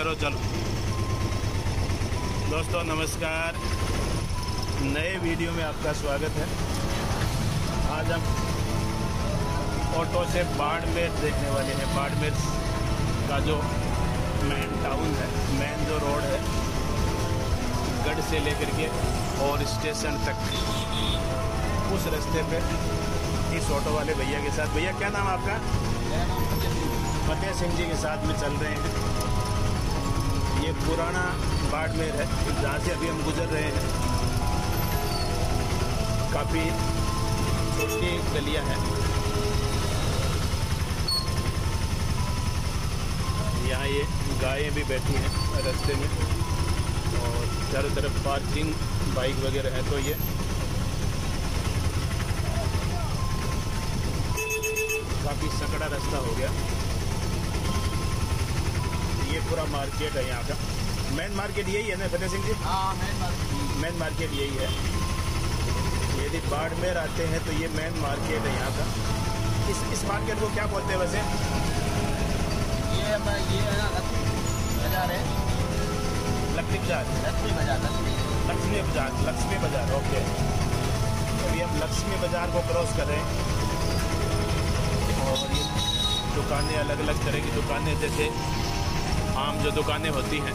करो चलो। दोस्तों नमस्कार। नए वीडियो में आपका स्वागत है। आज हम ऑटो से बाड़मेर देखने वाले हैं। बाड़मेर का जो मेन टाउन है मेन जो रोड है गढ़ से लेकर के और स्टेशन तक। उस रास्ते पे इस ऑटो वाले भैया के साथ। भैया क्या नाम आपका? फतेह सिंह जी के साथ में चल रहे हैं। ये पुराना बाड़मेर है जहाँ से अभी हम गुजर रहे हैं, काफ़ी छोटी गलियाँ हैं। यहाँ ये गायें भी बैठी हैं रास्ते में, और चारों तरफ़ पार्किंग, बाइक वगैरह है तो ये काफ़ी सकड़ा रास्ता हो गया। ये पूरा मार्केट है यहाँ का। मेन मार्केट यही है ना फतेह सिंह जी? हाँ मेन मार्केट मेन मार्केट यही है। यदि बाड़मेर आते हैं तो ये मेन मार्केट है यहाँ का। इस इस मार्केट को क्या बोलते हैं वैसे? ये ये है ना बाज़ार है। लक्ष्मी बाज़ार। लक्ष्मी बाज़ार लक्ष्मी। लक्ष्मी बाज़ार लक्ष्मी बाज़ार ओके। अभी हम लक्ष्मी बाज़ार को क्रॉस कर रहे हैं। और ये दुकानें अलग अलग तरह की दुकानें जैसे आम जो दुकानें होती हैं,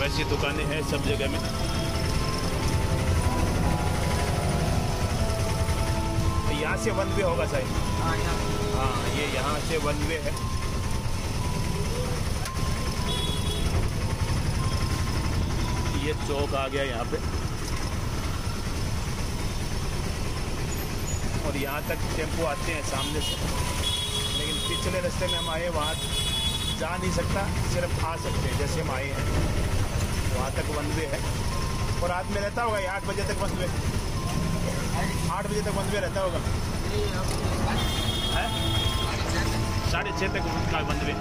वैसी दुकानें हैं सब जगह में। यहाँ से वन वे होगा साहब हाँ ये यहाँ से वन वे है। ये चौक आ गया यहाँ पे। और यहाँ तक टेंपो आते हैं सामने से। लेकिन पिछले रास्ते में हम आए, वहाँ जा नहीं सकता, सिर्फ़ आ सकते हैं, जैसे हम आए हैं। वहाँ तक वन वे है। और रात में रहता होगा आठ बजे तक वन वे आठ बजे तक वन वे रहता होगा। साढ़े छः तक का वन वे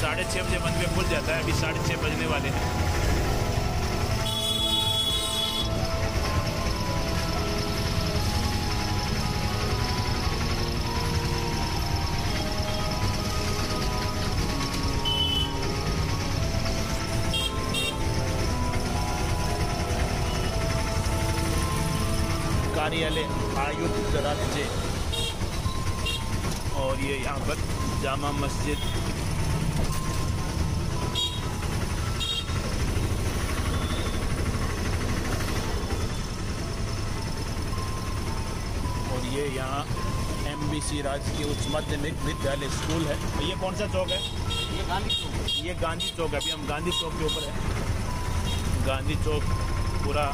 साढ़े छः बजे वन वे खुल जाता है, अभी साढ़े छः बजने वाले हैं। कार्यालय आयुक्त राज्य और ये यहाँ पर जामा मस्जिद। और ये यहाँ एम बी सी राजकीय उच्च माध्यमिक विद्यालय स्कूल है। ये कौन सा चौक है? ये गांधी चौक। ये गांधी चौक है। अभी हम गांधी चौक के ऊपर है। गांधी चौक पूरा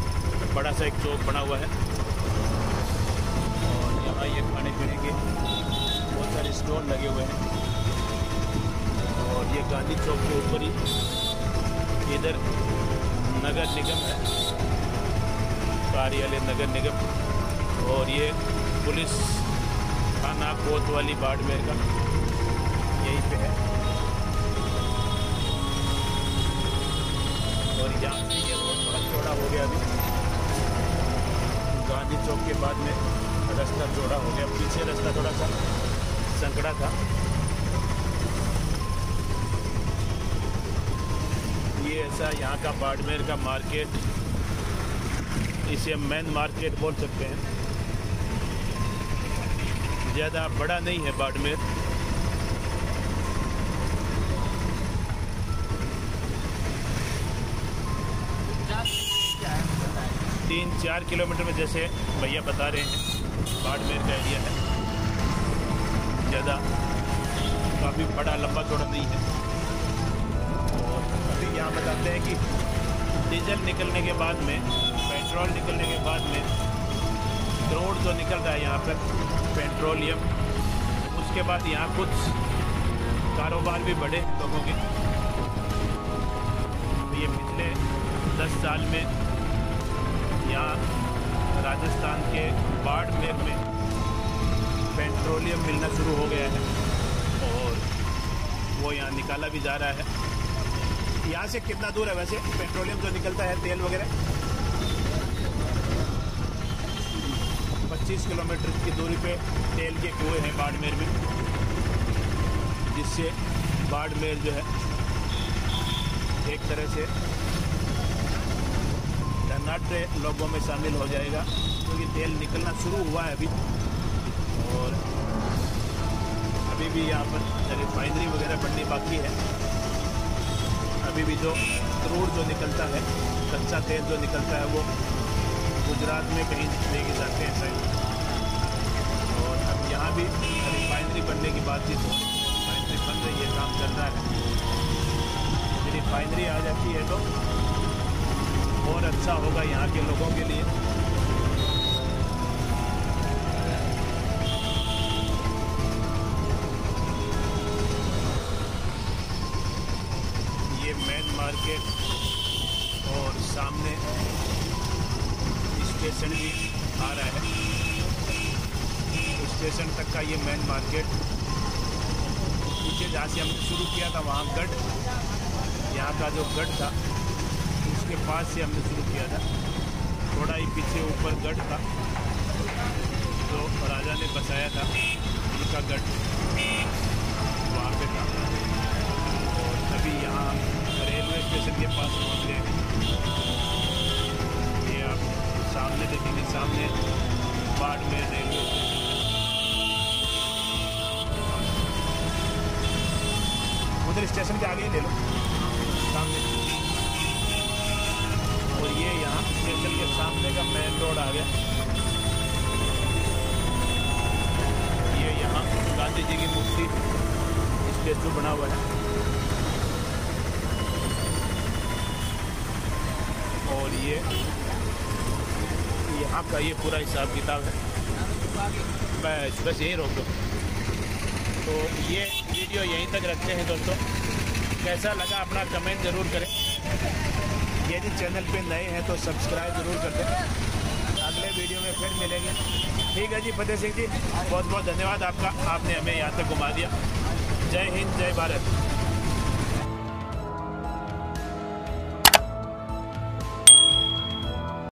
बड़ा सा एक चौक बना हुआ है। यहाँ ये खाने पीने के बहुत सारे स्टॉल लगे हुए हैं। और ये गांधी चौक के ऊपर ही इधर नगर निगम है। कार्यालय नगर निगम। और ये पुलिस थाना कोतवाली बाड़मेर का यहीं पे है। और यहाँ से ये रोड थोड़ा चौड़ा हो गया अभी। गांधी चौक के बाद में रास्ता जोड़ा हो गया। पीछे रास्ता थोड़ा सा संकड़ा था। ये ऐसा यहाँ का बाड़मेर का मार्केट, इसे मेन मार्केट बोल सकते हैं। ज़्यादा बड़ा नहीं है बाड़मेर। तीन चार किलोमीटर में जैसे भैया बता रहे हैं। बाड़मेर का एरिया है। ज़्यादा काफ़ी बड़ा लंबा चौड़ा नहीं है। और अभी यहाँ बताते हैं कि डीजल निकलने के बाद में, पेट्रोल निकलने के बाद में रोड जो निकल रहा है यहाँ पर, पेट्रोलियम, उसके बाद यहाँ कुछ कारोबार भी बढ़े लोगों के। ये पिछले दस साल में यहाँ राजस्थान के बाड़मेर में पेट्रोलियम मिलना शुरू हो गया है और वो यहाँ निकाला भी जा रहा है। यहाँ से कितना दूर है वैसे? पेट्रोलियम जो निकलता है, तेल वगैरह? 25 किलोमीटर की दूरी पे तेल के कुएँ हैं बाड़मेर में, जिससे बाड़मेर जो है, एक तरह से धनाट्य लोगों में शामिल हो जाएगा, क्योंकि तो तेल निकलना शुरू हुआ है अभी। और अभी भी यहाँ पर रिफाइनरी वगैरह बननी बाकी है। अभी भी जो क्रूड जो निकलता है, कच्चा तेल जो निकलता है, वो गुजरात में कहीं लेके जाते हैं शायद। और अब यहाँ भी रिफाइनरी बनने की बात बातचीत हो रिफाइनरी बन रही है, काम चल रहा है। रिफाइनरी आ जाती है तो और अच्छा होगा यहाँ के लोगों के लिए। ये मेन मार्केट और सामने स्टेशन भी आ रहा है। स्टेशन तक का ये मेन मार्केट पीछे जहाँ से हमने शुरू किया था, वहाँ गढ़। यहाँ का जो गढ़ था उसके पास से हमने शुरू किया था। थोड़ा ही पीछे ऊपर गढ़ था। तो राजा ने बसाया था उनका गढ़। वहाँ पे था। और अभी यहाँ रेलवे स्टेशन के पास पहुँच गए ये आप सामने देखेंगे, सामने बाड़मेर रेलवे स्टेशन। उधर स्टेशन के आगे ही ले लो। सामने। सामने का मेन रोड आ गया ये यहाँ गांधी जी की मूर्ति स्टेचू बना हुआ है। और ये यहाँ का ये पूरा हिसाब किताब है। बस बस यहीं रोक दो। तो ये वीडियो यहीं तक रखते हैं दोस्तों। कैसा लगा अपना कमेंट ज़रूर करें। यदि चैनल पे नए हैं तो सब्सक्राइब ज़रूर कर दें। अगले वीडियो में फिर मिलेंगे। ठीक है जी, फतेह सिंह जी बहुत बहुत धन्यवाद आपका। आपने हमें यहाँ तक घुमा दिया। जय हिंद, जय भारत।